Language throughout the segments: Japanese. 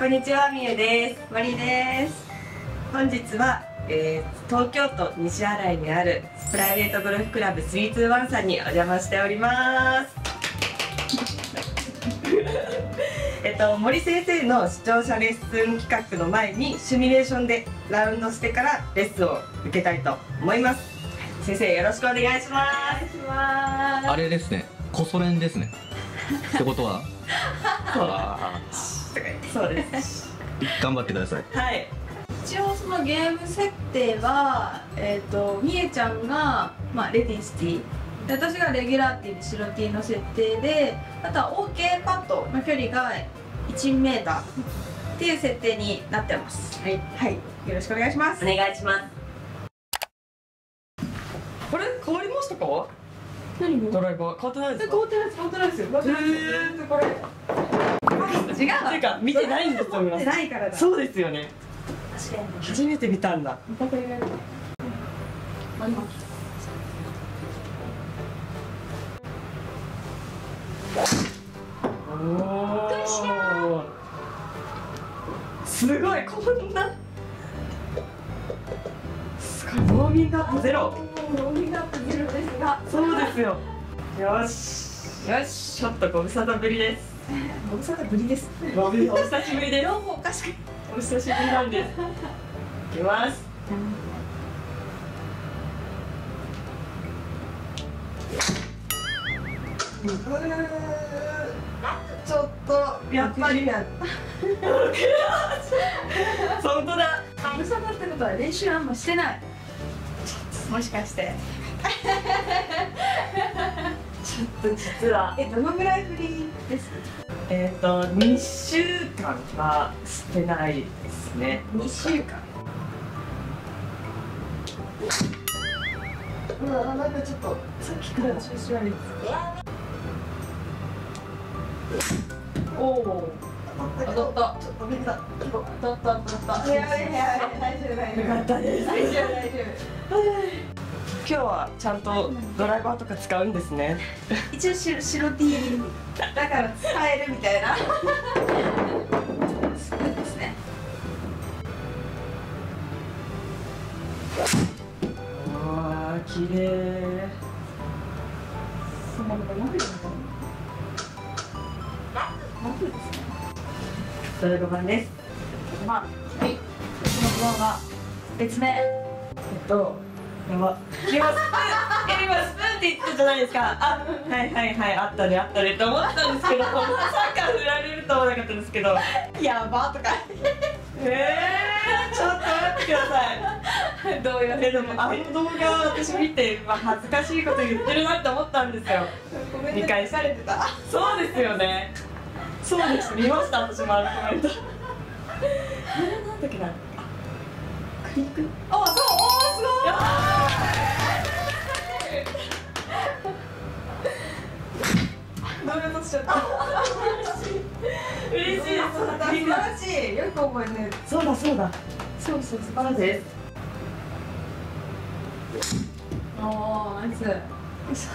こんにちはみゆです。マリです。本日は、えー東京都西新井にあるプライベートゴルフクラブ321さんにお邪魔しております。えっと森先生の視聴者レッスン企画の前にシミュレーションでラウンドしてからレッスンを受けたいと思います。先生よろしくお願いします。あれですね、コソ練ですね。ってことは、そうです。ー頑張ってください。はい。一応そのゲーム設定はえっ、とみえちゃんが、まあ、レディースティ。ーで私がレギュラーティーで白ティーの設定であとは OK パットの距離が1メーターっていう設定になってます。はい。はい。よろしくお願いします。お願いします。これ？変わりましたか？何ドライバー。変わってないですか？変わってないです。変わってないです。よ変わってないですこれ違うていうか見てないんですよ皆ないからだ。そうですよね。初めて見たんだ。また言わすごいこんな。すごいウォーミングアップゼロ。ウォーミングアップゼロですが。そうですよ。よし。よしちょっとご無沙汰ぶりですご無沙汰ぶりです。お久しぶりです。おかしく。お久しぶりなんで。すいきます。ちょっとやっぱり 本当だ。ご無沙汰ってことは練習あんましてない。もしかしてちょっと実は。えどのぐらい振りですえっ、と2週間はしてないですね。2週間。うわなんかちょっとさっきから調子悪い。おお当たった。ちょっと見た。当たった当たったいやいやいや大丈夫大丈よかったです。夫大丈夫大丈今 日はちゃんとドライバーとか使うんですね。夫一応白白 T だから使えるみたいな。すごいですね。わあ綺麗そんなことなくですかなくですねドライバー版ですまあはい。その不安が別名。えっとやば今スプーンえ今スプーンって言ってたじゃないです。かあはいはいはいあったねあったねって思ったんです。けどまさか振られると思わなかったんです。けどやばとかえー、ちょっと待ってくださいどういうえでもあの動画私見て、まあ、恥ずかしいこと言ってるなって思ったんです。よコメント理解されてたそうです。よねそうです。見ました私もあのコメントあれなんだっけなあクリックあだそうだそうそう素素晴らしいです。おーナイス。ナイス。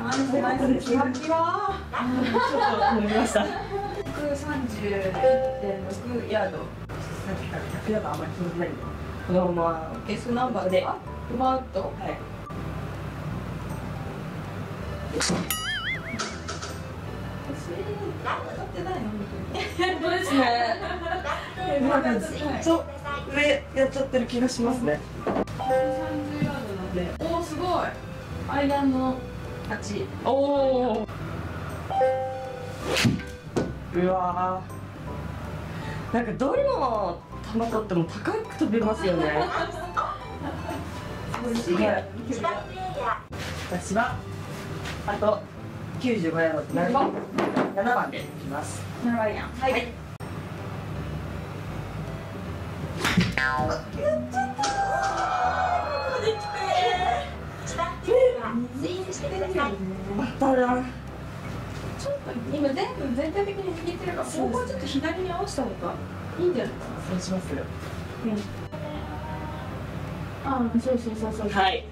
ナイスキワキワちょっと。飲みましたさ131.6ヤードっきから100ヤードあんまり飛んでないんでこのまま S ナンバーでうまっとはい当ってないの？本当に本当ですね？なんかずっと上やっちゃってる気がしますね。30ヤードなんでおおすごいアイアンの8おおうわーなんかどの球取っても高く飛べますよねすごい私はあと95ヤード7番7番でいきます。7番やんはい、まただちょっと今全部全体的に握ってるからここはちょっと左に合わせた方がいいんじゃないかな。そうします。ああそうそうそうそう。はい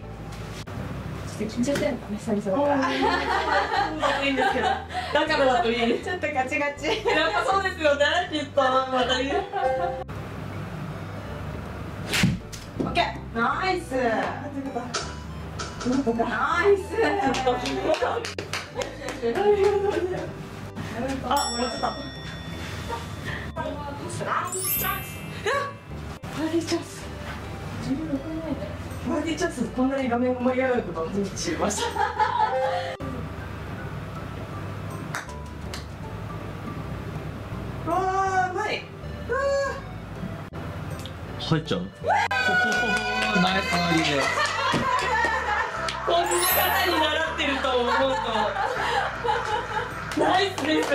ちと緊張してんのかね久々だから。だといいん。ですけどだからだといいちょっとガチガチやっぱそうですよねきっとまたねオッケーナイスナイスあもらっちゃったパーティーチャンス16年パーティーチャンスこんなに画面が盛り上がることを初めて知りましたうわーうまい。入っちゃうナイスバーデで。こんな方に習ってると思うと。ナイスです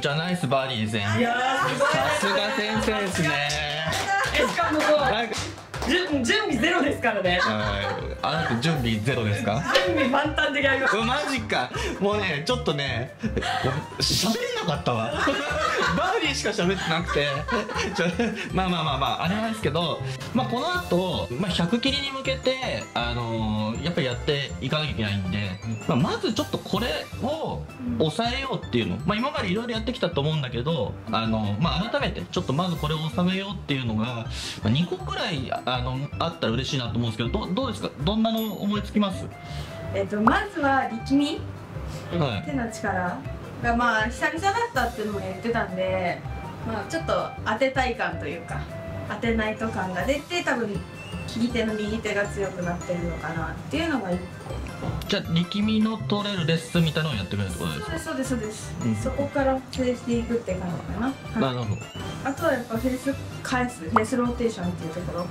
お茶ナイスバーディーですね。いやーすごい。さすが先生ですね。えしかもこう準準備ゼロですからね。はいあなた準備ゼロですか？準備万端でやりますうマジか。もうねちょっとね喋れなかったわ。バーディーしか喋ってなくて。まあまあまあまああれなんですけど、まあ、この後、まあ100切りに向けて、あのーぱりやっていかなきゃいけないんで、まあ、まずちょっとこれを抑えようっていうの、まあ、今までいろいろやってきたと思うんだけど、あのまあ、改めてちょっとまずこれを収めようっていうのが、まあ、2個くらいあのあったら嬉しいなと思うんですけどどどうですか？どんなの思いつきます？えっとまずは力み。はい。手の力。がまあ久々だったっていうのも言ってたんでまあちょっと当てたい感というか当てないと感が出て多分利き手の右手が強くなってるのかなっていうのが一じゃあ力みの取れるレッスンみたいなのをやってくれるってことですか？個そうですそうです。そうです、うんそこから派生していくって感じかな、はい。なるほど。あとはやっぱフェース返すフェースローテーションっていうところ。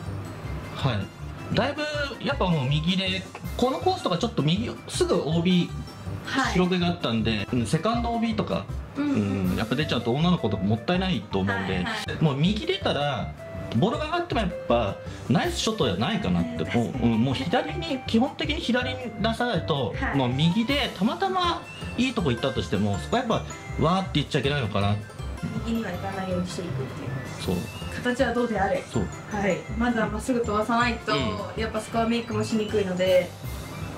はい。だいぶやっぱもう右でこのコースとかちょっと右すぐ OB はい。広げがあったんで、うんセカンド OB とか、ううん。ん、やっぱ出ちゃうと女の子とかもったいないと思うんで、はいはもう右出たらボールが上がってもやっぱナイスショットじゃないかなって、ねもう,、うん、もう左に基本的に左に出さないと、はい。もう右でたまたまいいとこ行ったとしてもそこはやっぱわーって言っちゃいけないのかな。右には行かないようにしていくっていう。そう。形はどうであれ。そう。はい、まずはまっすぐ飛ばさないと、うやっぱスコアメイクもしにくいので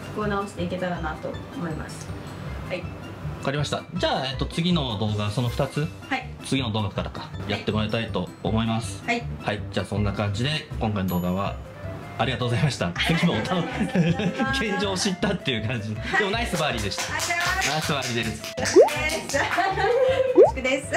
そこを直していけたらなと思います。はい分かりました。じゃあ、えっと、次の動画その2つ？はい。次の動画からか。やってもらいたいと思います。はい。はい。じゃあそんな感じで今回の動画はありがとうございました。次も現状を知ったっていう感じ。でもナイスバーディーでした。ナイスバーディーです。です。